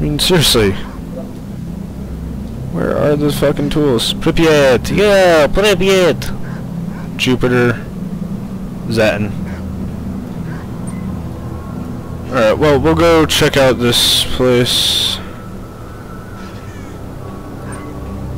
mean, seriously. Where are the fucking tools? Pripyat! Yeah, Pripyat! Jupiter. Zaton. Alright, well, we'll go check out this place.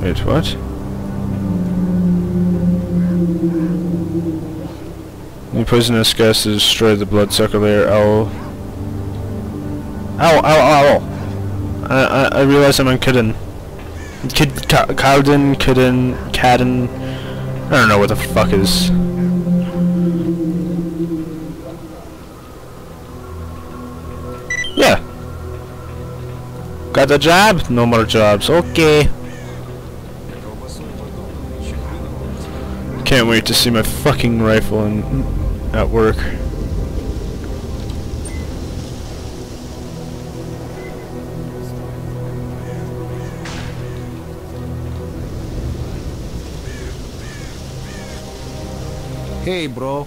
Wait, what? The poisonous gas to destroy the bloodsucker layer. Ow. Ow, ow, ow! I, I, I realize I'm on Kidden. Kid, Calden, Kidden, Cadden. I don't know what the fuck is. Yeah. Got a job? No more jobs. Okay. Can't wait to see my fucking rifle in, at work. Hey, bro.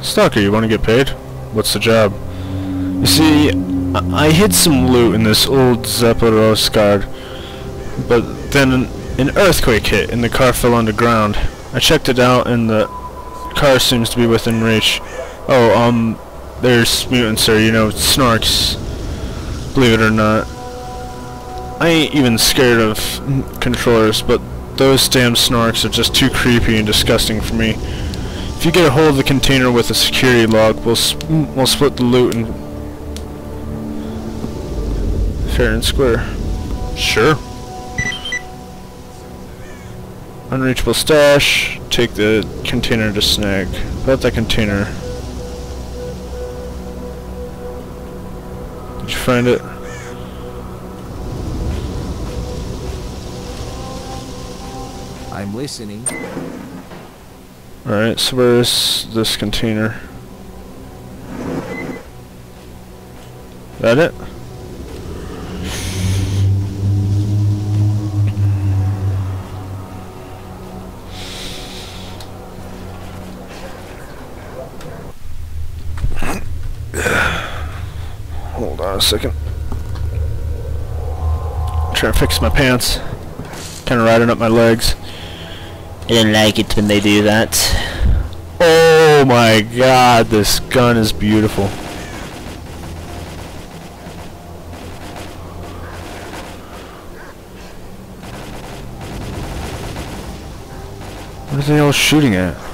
Stalker, you want to get paid? What's the job? You see, I, I hid some loot in this old Zaporozhkar, but then an, an earthquake hit and the car fell underground. I checked it out and the car seems to be within reach. Oh, um, there's mutants there, you know, snarks. Believe it or not. I ain't even scared of controllers, but those damn snarks are just too creepy and disgusting for me. If you get a hold of the container with a security log, we'll sp we'll split the loot and fair and square. Sure. Unreachable stash. Take the container to snag. About that container. Did you find it? I'm listening. Alright, so where is this container? That it? Hold on a second. Trying to fix my pants. Kind of riding up my legs. I didn't like it when they do that. Oh my god, this gun is beautiful. What are they all shooting at?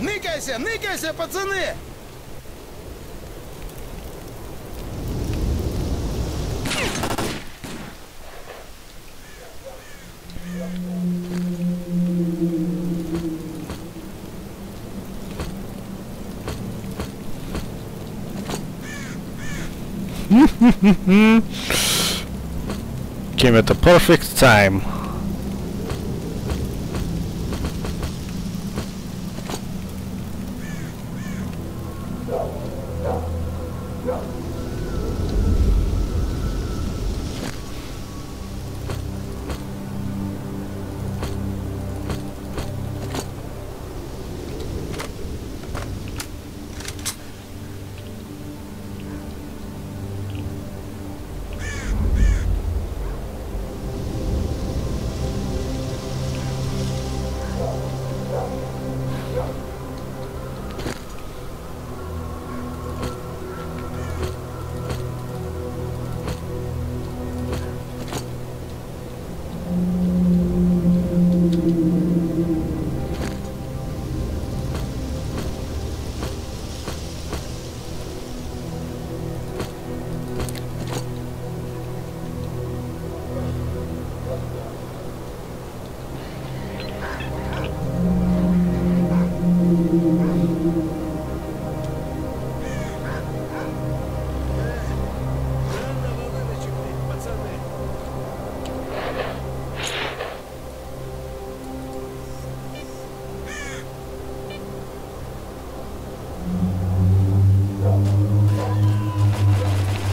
Ныкайся, ныкайся, пацаны! Came at the perfect time.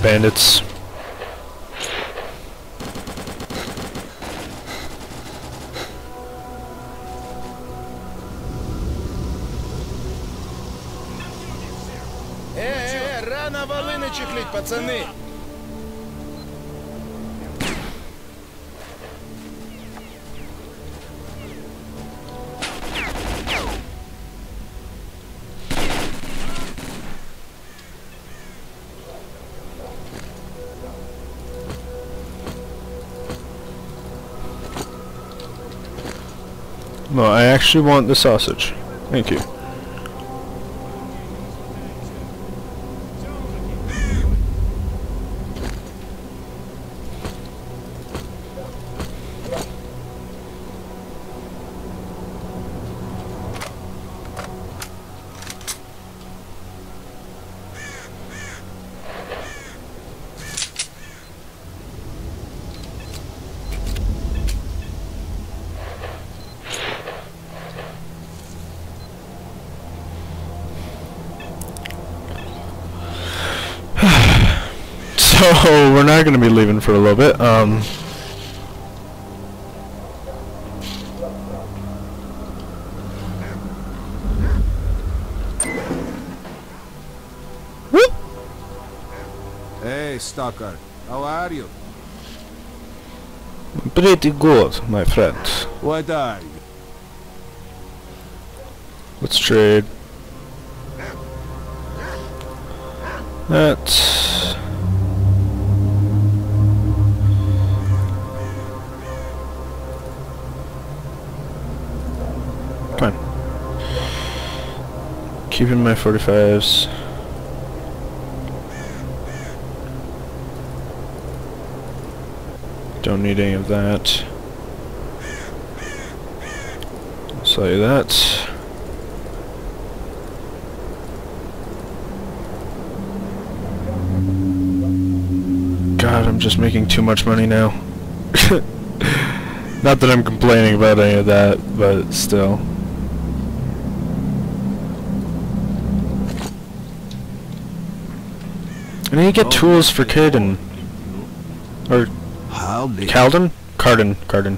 bandits. Э, э, э, рано волыны чехлить, пацаны! No, I actually want the sausage. Thank you. So we're not going to be leaving for a little bit. Um, whoop. Hey, stalker. How are you? Pretty good, my friend. What are you? Let's trade. That. Keeping my 45s. Don't need any of that. You that. God, I'm just making too much money now. Not that I'm complaining about any of that, but still. I need to get tools for Kid and... Or. Calden? Carden. Carden.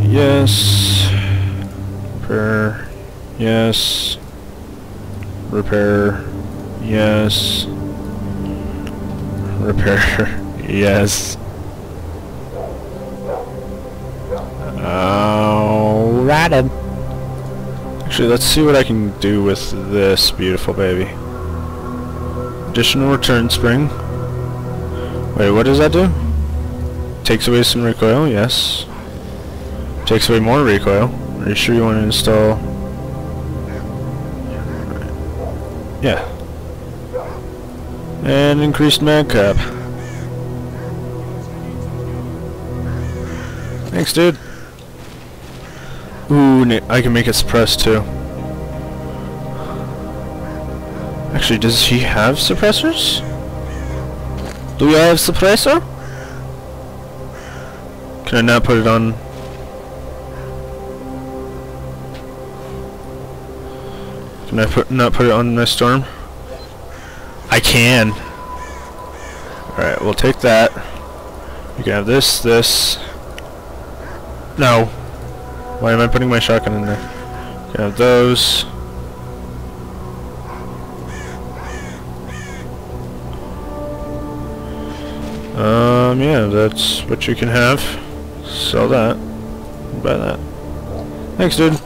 Yes. Repair. Yes. Repair. Yes. Repair. yes. Alright. Actually, let's see what I can do with this beautiful baby. Additional return spring. Wait, what does that do? Takes away some recoil, yes. Takes away more recoil. Are you sure you want to install... Yeah. And increased mag cap. Thanks, dude. Ooh, I can make it suppressed too. Actually, does he have suppressors? Do you have suppressor? Can I not put it on? Can I put not put it on my storm? I can. Alright, we'll take that. You can have this, this. No. Why am I putting my shotgun in there? Have those. Um, yeah, that's what you can have. Sell that. Buy that. Thanks, dude.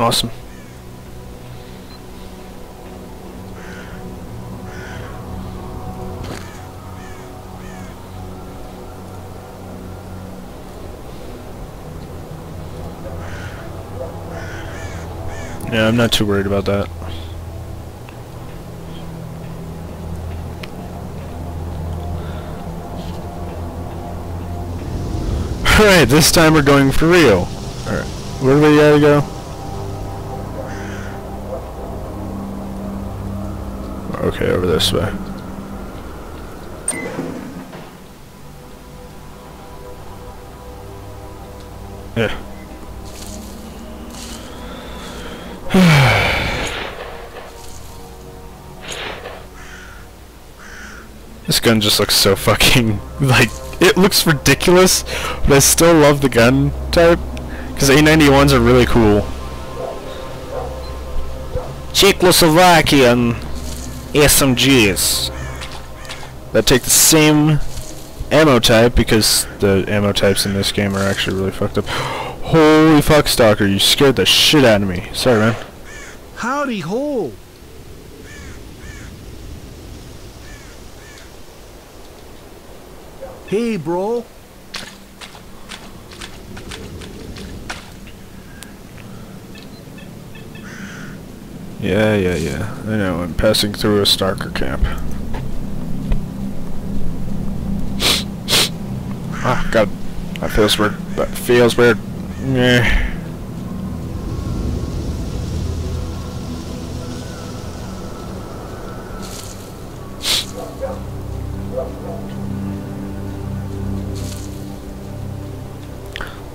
Awesome. Yeah, I'm not too worried about that. Alright, this time we're going for real. Alright, where do we gotta go? Okay, over this way. Yeah. This gun just looks so fucking, like, it looks ridiculous, but I still love the gun type, because A91s are really cool. Czechoslovakian SMGs that take the same ammo type, because the ammo types in this game are actually really fucked up. Holy fuck, Stalker, you scared the shit out of me. Sorry, man. Howdy ho! Hey, bro. Yeah, yeah, yeah. I know, I'm passing through a Stalker camp. ah, God. That feels weird. That feels weird. Yeah.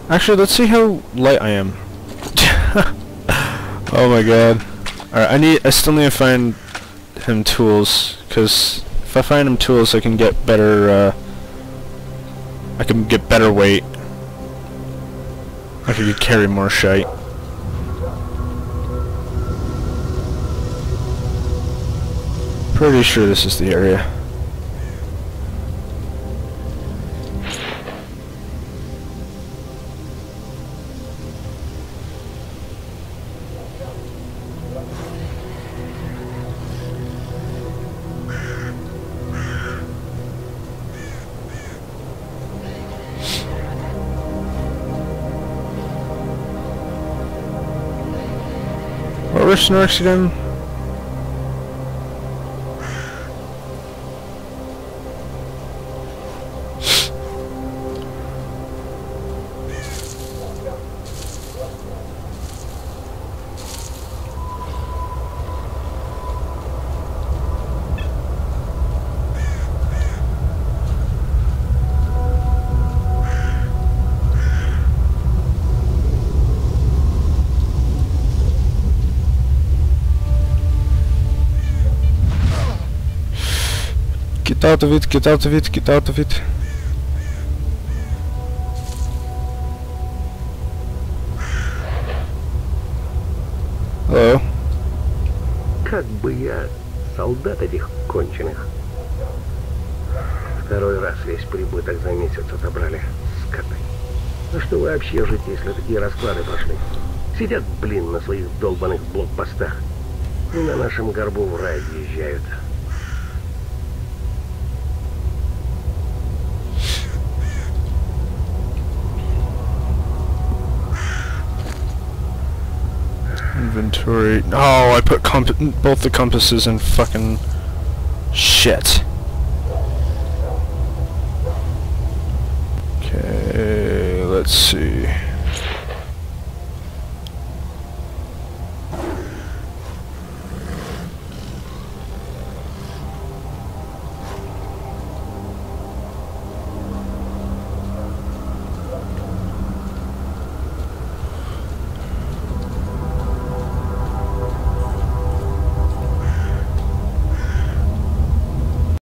Actually, let's see how light I am. oh my god. Alright, I need- I still need to find him tools, because if I find him tools I can get better, uh... I can get better weight. I could carry more shite. Pretty sure this is the area. What were out of it, get out of it, get out of it. Hello? Как бы я солдат этих конченых. Второй раз весь прибыток за месяц отобрали. Скоты. А что вообще жить, если такие расклады пошли? Сидят, блин, на своих долбанных блокпостах. И на нашем горбу в рай въезжают. Inventory. Oh, I put both the compasses in fucking shit. Okay, let's see.